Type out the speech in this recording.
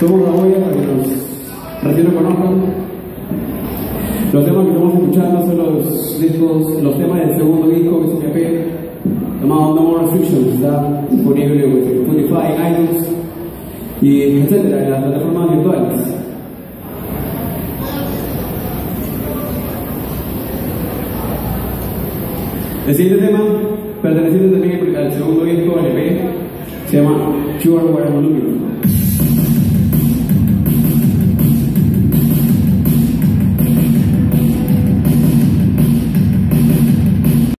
somos la olla para que nos recién conozcan. Los temas que estamos escuchando son los discos, los temas del segundo disco que es un EP llamado No More Restrictions, está disponible en Spotify, iTunes y etcétera, en las plataformas virtuales. El siguiente tema, perteneciente también al segundo disco, el EP, se llama Pure Water Volume.